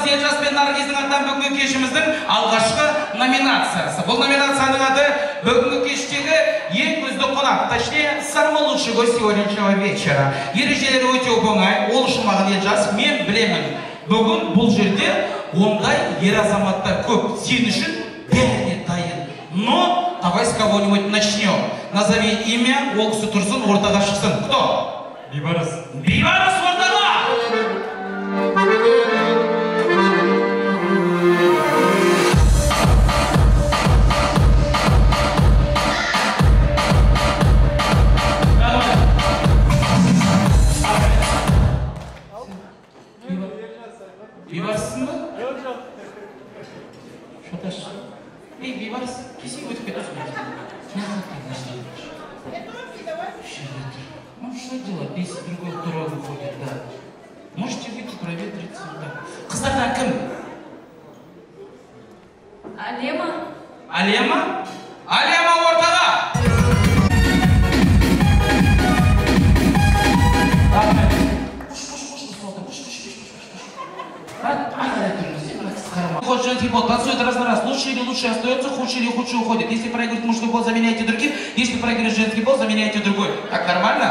жолдас елжас пен наргиздің атынан бүгінгі кешіміздің алғашқы номинациясы бұл номинацияның аты бүгінгі кештегі ең үздік қонақ точнее самый лучший гость сегодняшнего вечера ережелері өте оңай ол үшін маған елжас мен білемін бүгін бұл жерде ондай ер азаматтар көп сен үшін бәріне дайын но давай с кого-нибудь начнем назови имя ол кісі тұрсын ортаға шықсын кто бейбарыс бейбарыс ортаға Alema Alema ortada. Koş koş koş Mustafa koş koş koş koş koş. Hadi хочет хип-хоп, танцует раз на раз. Лучше или лучше остается, хуже или хуже уходит. Если проигрывает мужской бой, заменяйте другим. Если проигрывает женский бой, заменяйте другой. Так нормально?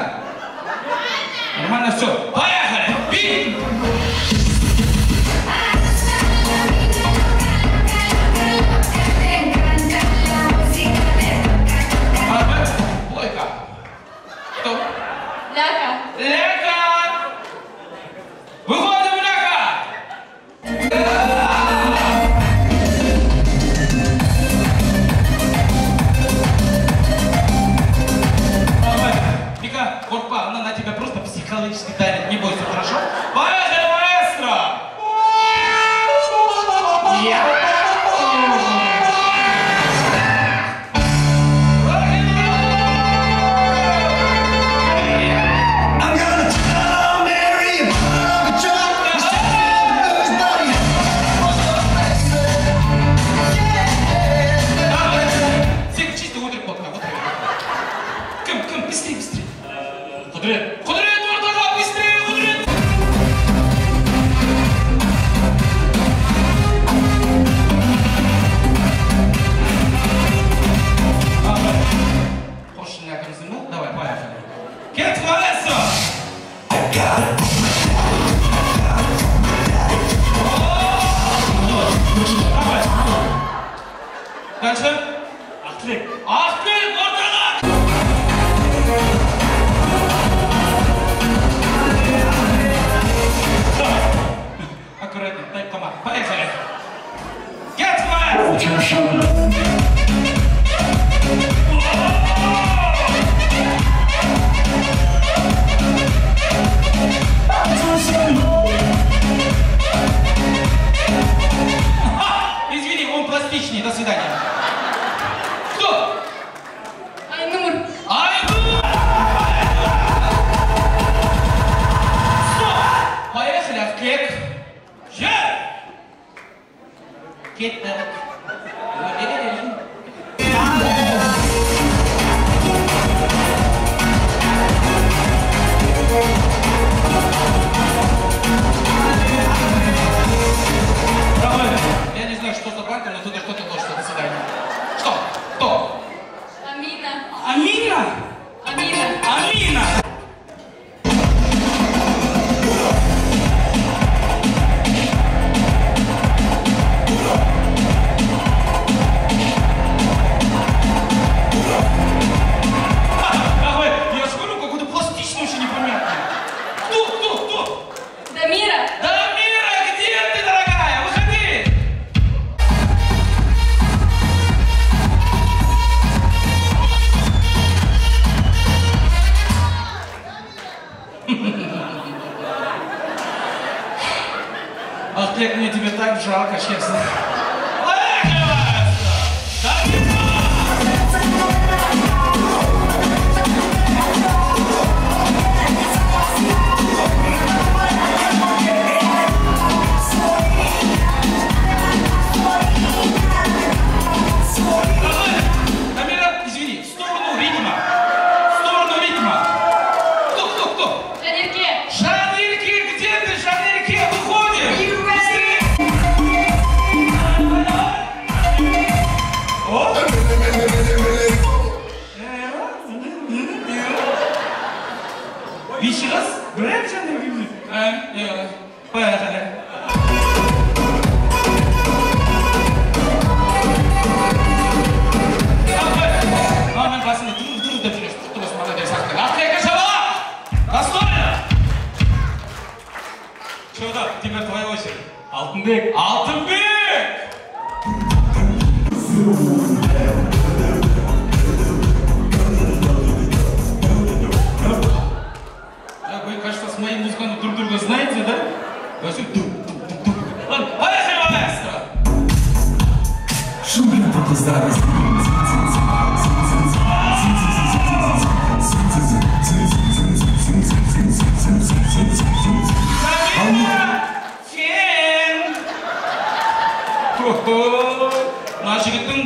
Нормально все. Поехали! Alex Guitarra. 世代に lá na caixinha assim.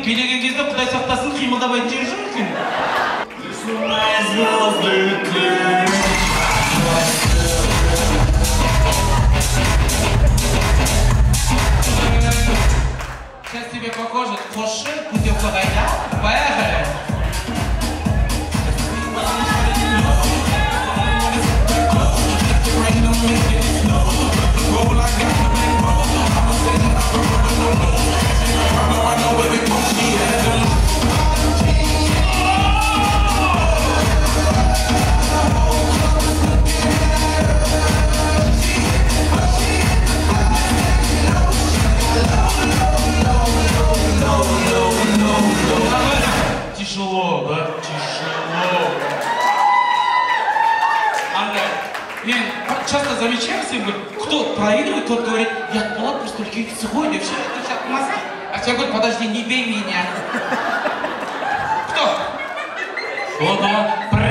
Билеген кезде құдай сақтасын қимылдамайтын жері жоқ екен Сейчас тебе покажут қосшы путевка қайда поехали мен часто замечаю, всем кто проигрывает, тот говорит, я была просто только сегодня, все это сейчас маски. А все говорят, подожди, не бей меня. Кто? Кто-то.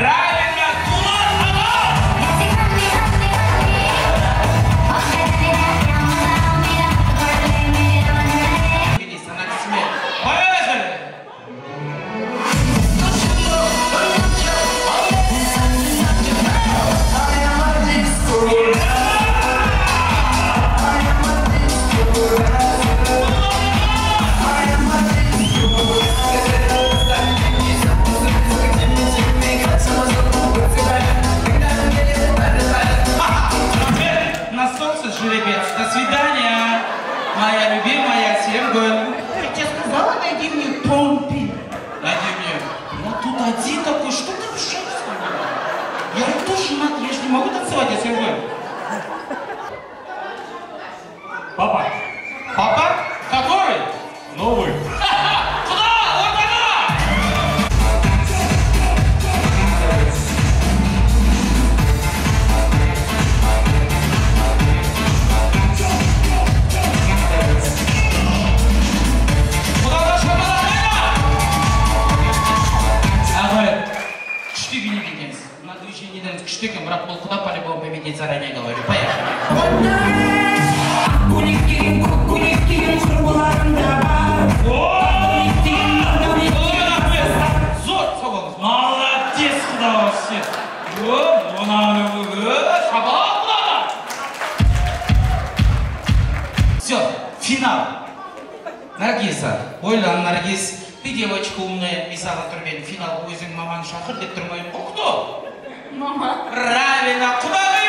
para que sea наргиза ойлан наргиз ты девочка умная мен саған тұрмен финалға өзің маманы шақыр деп тұрмаймын ғой кто? Мама. правильно құдағи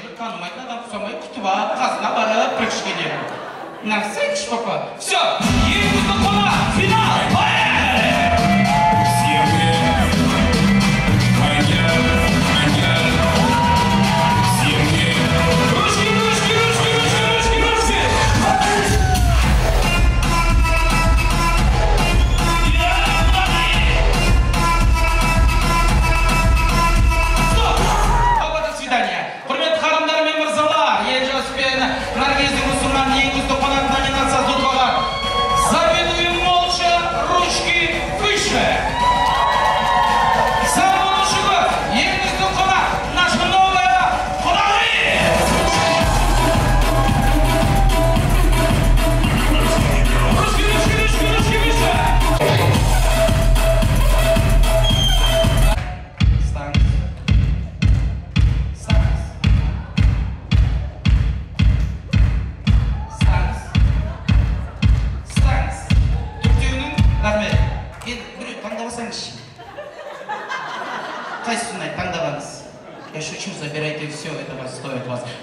бір танымайтын адам ұқсамай күтіп алып На всех шпапа. Все! Yeah! お願いします。